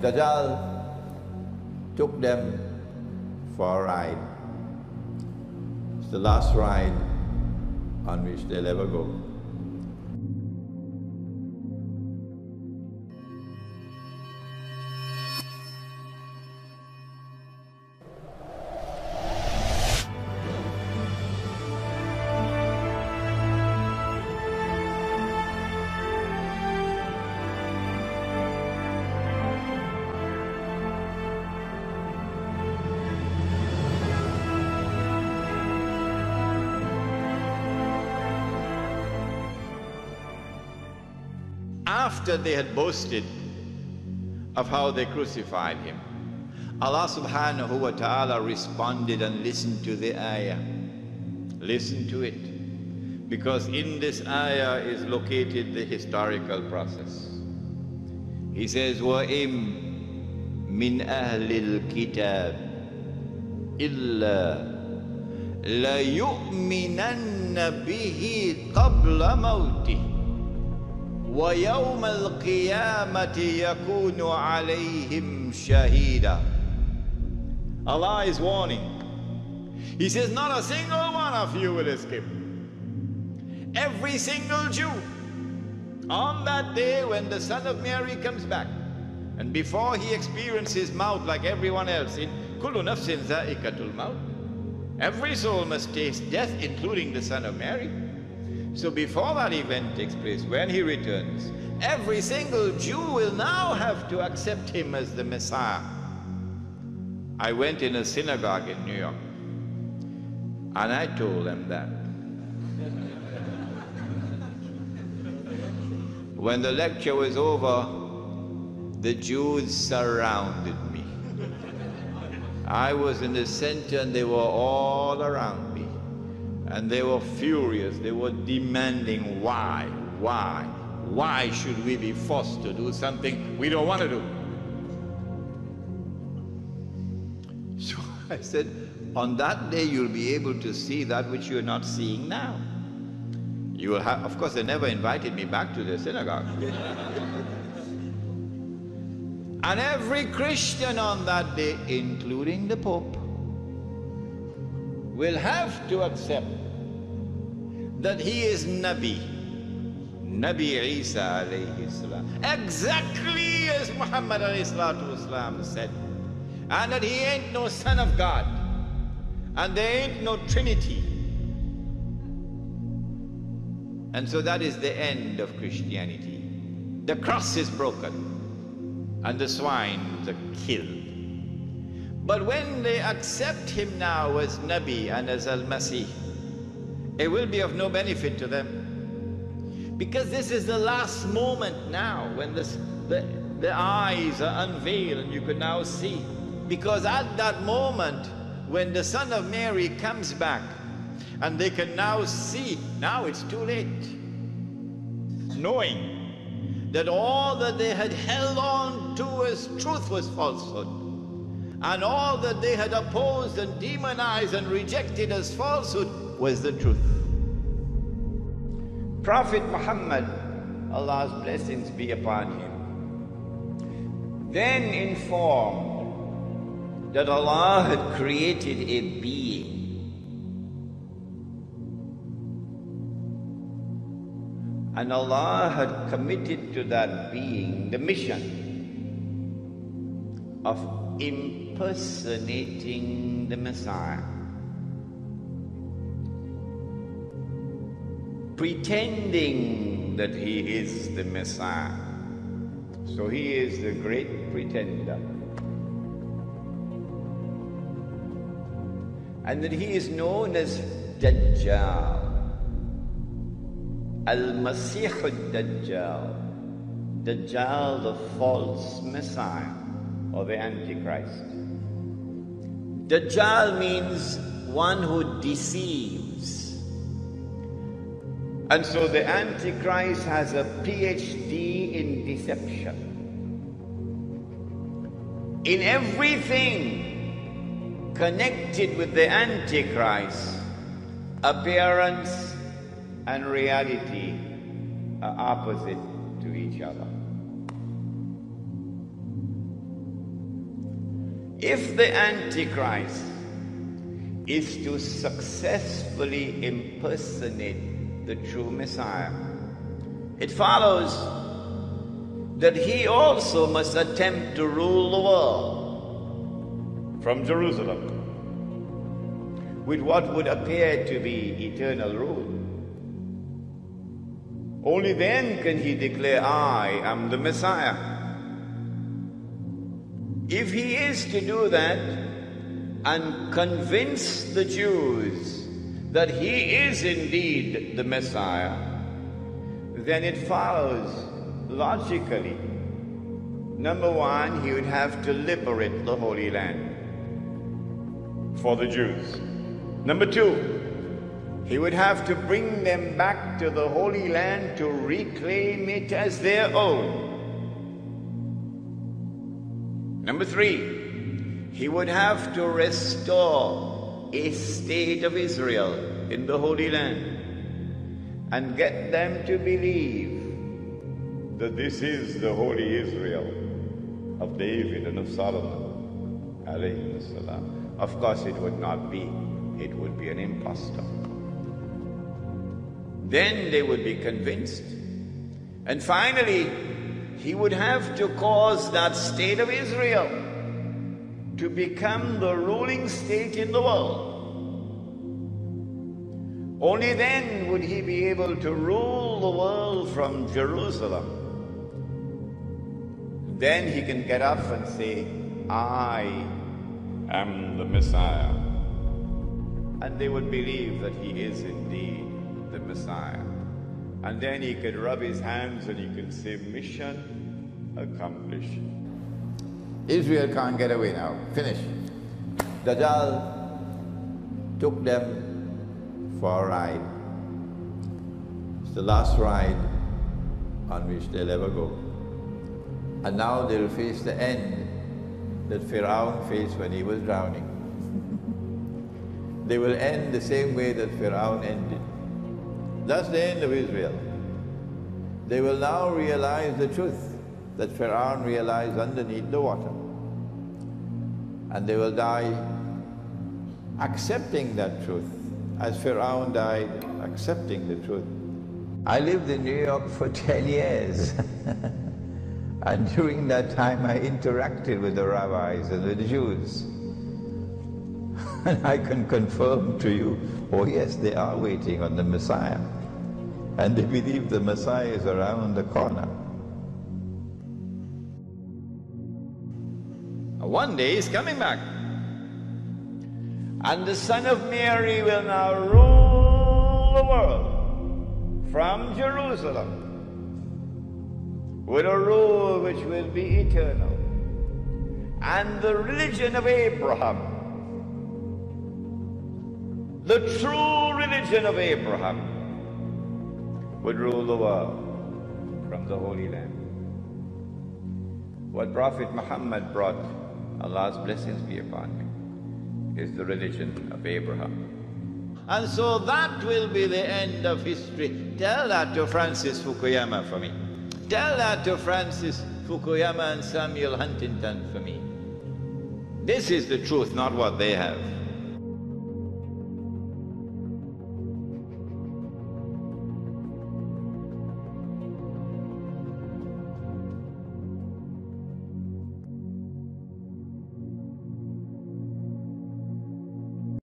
Dajjal took them for a ride. It's the last ride on which they'll ever go. after they had boasted of how they crucified him, Allah subhanahu wa ta'ala responded and listened to the ayah. Listen to it. Because in this ayah is located the historical process. He says, وَإِم مِّنْ أَهْلِ الْكِتَابِ إِلَّا لَيُؤْمِنَنَّ بِهِ قَبْلَ مَوْتِهِ ويوم القيامة يكون عليهم شهيدا Allah is warning. He says, Not a single one of you will escape. Every single Jew on that day when the Son of Mary comes back and before he experiences mawt like everyone else in kullu nafsin every soul must taste death including the son of mary so before that event takes place, when he returns, every single Jew will now have to accept him as the Messiah. I went in a synagogue in New York and I told them that. when the lecture was over, the Jews surrounded me. I was in the center and they were all around me. And they were furious. They were demanding why, why, why should we be forced to do something we don't want to do? So I said, on that day you'll be able to see that which you're not seeing now. You will have, of course, they never invited me back to the synagogue. and every Christian on that day, including the Pope, will have to accept that he is Nabi. Nabi Isa alayhi salam. Exactly as Muhammad alayhi salatu said. And that he ain't no son of God. And there ain't no Trinity. And so that is the end of Christianity. The cross is broken and the swines are killed. But when they accept him now as Nabi and as Al-Masih, it will be of no benefit to them. Because this is the last moment now when the, the, the eyes are unveiled and you can now see. Because at that moment, when the Son of Mary comes back, and they can now see, now it's too late. Knowing that all that they had held on to as truth was falsehood, and all that they had opposed and demonized and rejected as falsehood was the truth. Prophet Muhammad, Allah's blessings be upon him, then informed that Allah had created a being And Allah had committed to that being the mission of impersonating the Messiah. Pretending that he is the Messiah. So he is the great pretender. And that he is known as Dajjal. Al-Masih al-Dajjal, Dajjal the false Messiah or the Antichrist. Dajjal means one who deceives. And so the Antichrist has a PhD in deception. In everything connected with the Antichrist, appearance, and reality are opposite to each other. If the Antichrist is to successfully impersonate the true Messiah, it follows that he also must attempt to rule the world from Jerusalem with what would appear to be eternal rule. Only then can he declare, I am the Messiah. If he is to do that and convince the Jews that he is indeed the Messiah, then it follows logically. Number one, he would have to liberate the Holy Land for the Jews. Number two, he would have to bring them back to the Holy Land to reclaim it as their own. Number three, he would have to restore a state of Israel in the Holy Land and get them to believe that this is the Holy Israel of David and of Solomon. Of course, it would not be, it would be an impostor. Then they would be convinced. And finally, he would have to cause that state of Israel to become the ruling state in the world. Only then would he be able to rule the world from Jerusalem. Then he can get up and say, I am the Messiah. And they would believe that he is indeed the Messiah. And then he could rub his hands and he could say, Mission accomplished. Israel can't get away now. Finish. Dajjal took them for a ride. It's the last ride on which they'll ever go. And now they'll face the end that Pharaoh faced when he was drowning. they will end the same way that Pharaoh ended. That's the end of Israel. They will now realize the truth that Pharaoh realized underneath the water. And they will die accepting that truth, as Pharaoh died accepting the truth. I lived in New York for 10 years. and during that time I interacted with the rabbis and with the Jews. And I can confirm to you, oh yes, they are waiting on the Messiah and they believe the Messiah is around the corner. One day he's coming back. And the Son of Mary will now rule the world from Jerusalem with a rule which will be eternal. And the religion of Abraham, the true religion of Abraham, would rule the world from the Holy Land. What Prophet Muhammad brought, Allah's blessings be upon him, is the religion of Abraham. And so that will be the end of history. Tell that to Francis Fukuyama for me. Tell that to Francis Fukuyama and Samuel Huntington for me. This is the truth, not what they have.